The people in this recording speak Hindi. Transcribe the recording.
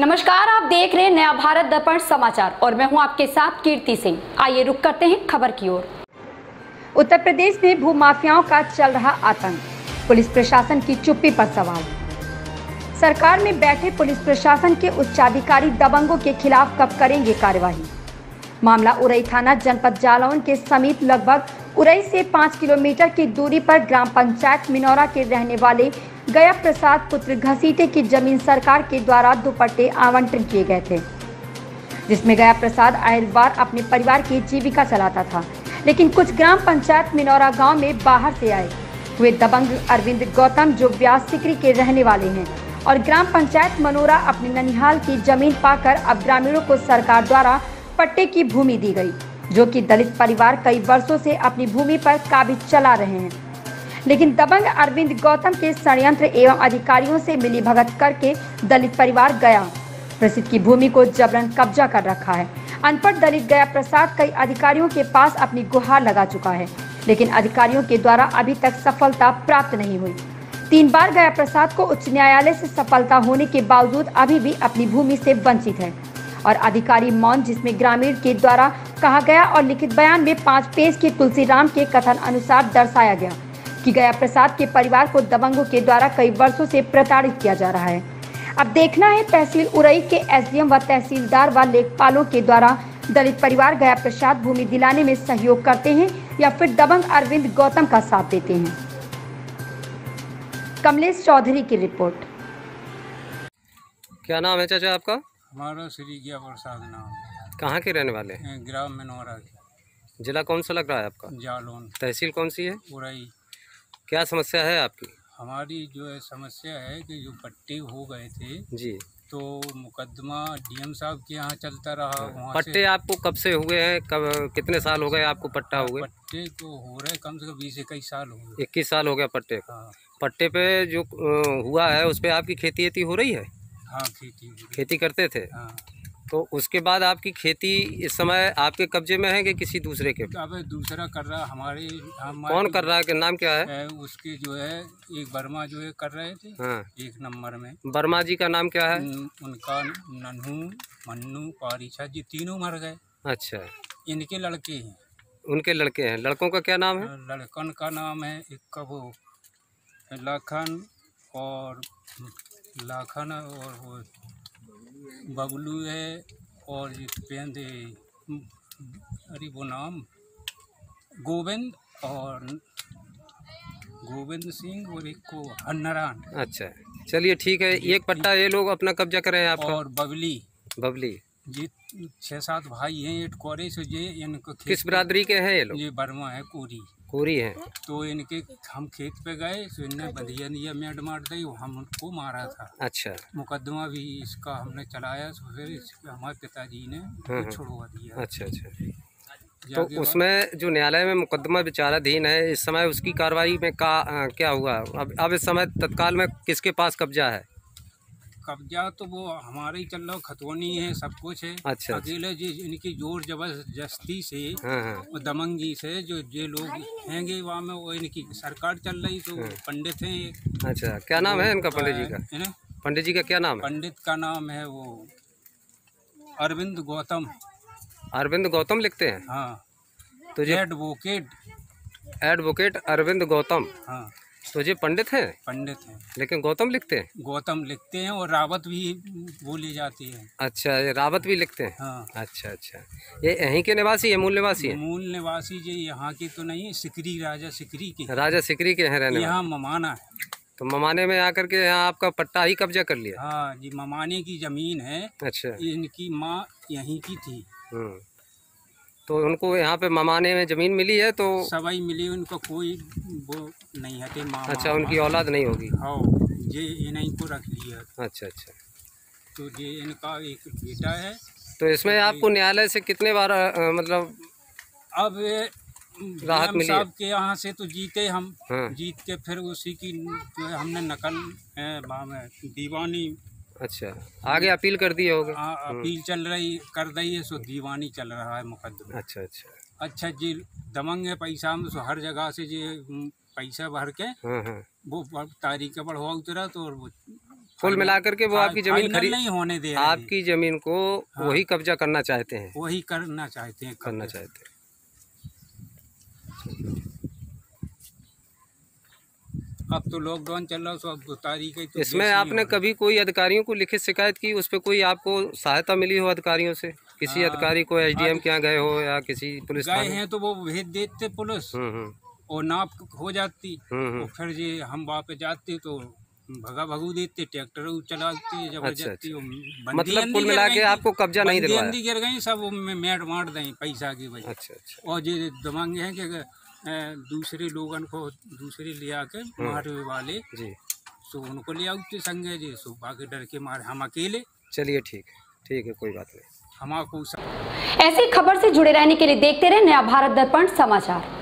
नमस्कार, आप देख रहे हैं नया भारत दर्पण समाचार और मैं हूँ आपके साथ कीर्ति सिंह। आइए रुक करते हैं खबर की ओर। उत्तर प्रदेश में भूमाफियाओं का चल रहा आतंक, पुलिस प्रशासन की चुप्पी पर सवाल। सरकार में बैठे पुलिस प्रशासन के उच्चाधिकारी दबंगों के खिलाफ कब करेंगे कार्यवाही? मामला उरई थाना जनपद जालौन के समीप लगभग उरई से पाँच किलोमीटर की दूरी पर ग्राम पंचायत मिनौरा के रहने वाले गया प्रसाद पुत्र घसीटे की ज़मीन सरकार के द्वारा दुपट्टे आवंटन किए गए थे, जिसमें गया प्रसाद आयरवार अपने परिवार की जीविका चलाता था। लेकिन कुछ ग्राम पंचायत मिनौरा गाँव में बाहर से आए। हुए दबंग अरविंद गौतम जो व्यास सिकरी के रहने वाले हैं और ग्राम पंचायत मनोरा अपने ननिहाल की ज़मीन पाकर अब ग्रामीणों को सरकार द्वारा पट्टे की भूमि दी गई। जो कि दलित परिवार कई वर्षों से अपनी भूमि पर काबिज चला रहे हैं। लेकिन दबंग अरविंद गौतम के षडयंत्र एवं अधिकारियों से मिली भगत करके दलित परिवार गया। प्रसिद्ध की भूमि को जबरन कब्जा कर रखा है। अनपढ़ दलित गया प्रसाद कई अधिकारियों के पास अपनी गुहार लगा चुका है। लेकिन अधिकारियों के द्वारा अभी तक सफलता प्राप्त नहीं हुई। तीन बार गया प्रसाद को उच्च न्यायालय से सफलता होने के बावजूद अभी भी अपनी भूमि से वंचित है। और अधिकारी मौन जिसमें ग्रामीण के द्वारा कहा गया और लिखित बयान में पाँच पेज के तुलसीराम के कथन अनुसार दर्शाया गया कि गया प्रसाद के परिवार को दबंगों के द्वारा कई वर्षों से प्रताड़ित किया जा रहा है। अब देखना है तहसील उरई के एसडीएम व तहसीलदार व लेखपालों के द्वारा दलित परिवार गया प्रसाद भूमि दिलाने में सहयोग करते हैं या फिर दबंग अरविंद गौतम का साथ देते हैं। कमलेश चौधरी की रिपोर्ट। क्या नाम है चाचा आपका? हमारा श्री ज्ञा प्रसाद नाम। कहाँ के रहने वाले हैं? ग्राम मनोरा जिला कौन सा लग रहा है आपका? जालौन। तहसील कौन सी है? उरई। क्या समस्या है आपकी? हमारी जो है समस्या है कि जो पट्टे हो गए थे जी। तो मुकदमा डीएम साहब के यहाँ चलता रहा वहाँ पट्टे आपको कब से हुए हैं? कब कितने साल हो गए आपको पट्टा हुए पट्टे तो हो रहे कम से कम बीस इक्कीस साल हो गए। इक्कीस साल हो गया पट्टे को। हाँ। पट्टे पे जो हुआ है उस पर आपकी खेती वेती हो रही है? हाँ खेती खेती करते थे? हाँ। तो उसके बाद आपकी खेती इस समय आपके कब्जे में है कि किसी दूसरे के? अब दूसरा कर रहा हमारे हमारे कौन कर रहा है? कि नाम क्या है? है उसके जो है एक वर्मा जो है कर रहे थे। हाँ। एक नंबर में। वर्मा जी का नाम क्या है? उनका नन्हू मन्नू पारिछा जी तीनों मर गए। अच्छा। इनके लड़के हैं। उनके लड़के हैं। लड़कों का क्या नाम है? लड़कन का नाम है एक का वो लाखन और लाखन और वो बबलू है और ये पेंदे अरे वो नाम गोविंद और गोविंद सिंह और एक को हन्नरान अच्छा चलिए ठीक है एक पट्टा ये लोग अपना कब्जा करें आपका। और बबली। बबली। ये छः सात भाई हैं एट कोरे से ये इनको किस बरादरी के हैं ये लोग? ये बर्मा है कोरी। कोरी हैं। तो इनके हम खेत पे गए तो इनने बंधिया निया मेड मार दी हम उनको मारा था। अच्छा। मुकदमा भी इसका हमने चलाया तो फिर हमारे पिताजी ने हाँ, हाँ। छुड़वा दिया। अच्छा अच्छा। तो उसमें जो न्यायालय में मुकदमा विचाराधीन है इस समय उसकी कार्रवाई में का अ, क्या हुआ? अब अब इस समय तत्काल में किसके पास कब्जा है? कब्जा तो वो हमारे ही चल रहा खतौनी है सब कुछ है। अच्छा। अकेले जी इनकी ज़ोर ज़बरदस्ती से हाँ हाँ। दमंगी से जो जो लोग हैंगे वहाँ में वो इनकी सरकार चल रही तो हाँ। पंडित हैं ये। अच्छा क्या नाम है इनका पंडित जी का? पंडित जी का क्या नाम है? पंडित का नाम है वो अरविंद गौतम। अरविंद गौतम लिखते हैं? हाँ। तो एडवोकेट एडवोकेट अरविंद गौतम। हाँ। तो जी पंडित हैं? पंडित हैं। लेकिन गौतम लिखते हैं? गौतम लिखते हैं और रावत भी बोली जाती है। अच्छा ये रावत भी लिखते हैं? हाँ। अच्छा अच्छा। ये यहीं के निवासी है मूल निवासी है? मूल निवासी जी यहाँ की तो नहीं सिकरी राजा सिकरी की। राजा सिकरी के हैं रहने यहाँ ममाना है। तो ममाने में आकर के यहाँ आपका पट्टा ही कब्जा कर लिया? हाँ जी ममाने की ज़मीन है। अच्छा। इनकी माँ यहीं की थी। हम्म। तो उनको यहाँ पे ममाने में ज़मीन मिली है तो सवाई मिली उनको कोई वो नहीं हटे माँ अच्छा उनकी औलाद नहीं होगी? हाँ ये इन्हीं को रख लिया। अच्छा अच्छा। तो ये इनका एक बेटा है। तो इसमें आपको न्यायालय से कितने बार अ, मतलब अब राहत मिली है? साहब के यहाँ से तो जीते हम। हाँ। जीत के फिर उसी की हमने नकल है दीवानी अच्छा। आगे अपील कर दिए होगा? अपील चल रही कर रही है सो दीवानी चल रहा है मुकदमा अच्छा अच्छा। अच्छा जी दमंग है पैसा में सो हर जगह से जे हम्म, पैसा भर के हाँ हाँ। वो तारीख का बढ़वा उतरा तो और वो कुल मिलाकर के वो आपकी ज़मीन खरीद नहीं होने दे आपकी ज़मीन को हाँ। वही कब्जा करना चाहते हैं। वही करना चाहते हैं करना चाहते हैं। अब तो लॉकडाउन चल रहा है, सो अब दो तारीख है तो इसमें आपने कभी कोई अधिकारियों को लिखित शिकायत की? उस पर कोई आपको सहायता मिली हो अधिकारियों से? किसी। अधिकारी को एसडीएम के यहाँ गए हो या किसी पुलिस गए हैं तो वो भेज देते पुलिस। हम्म हम्म। और नाप हो जाती। और हम्म। फिर जे हम वापस जाते तो भगा भगू देते ट्रैक्टर चलाते ज़बरदस्ती अच्छा। मतलब कुल मिला के आपको कब्जा नहीं दिलवाया? गिर गई सब मेट मार दें पैसा की वजह अच्छा अच्छा। और ये दिमाग है कि दूसरे लोगन को दूसरे ले आके मारे वाले। जी। सो उनको ले आते संगे जी सो बाकी डर के मारे हम अकेले। चलिए ठीक है ठीक है कोई बात नहीं। हमारे आपको ऐसी खबर से जुड़े रहने के लिए देखते रहे नया भारत दर्पण समाचार।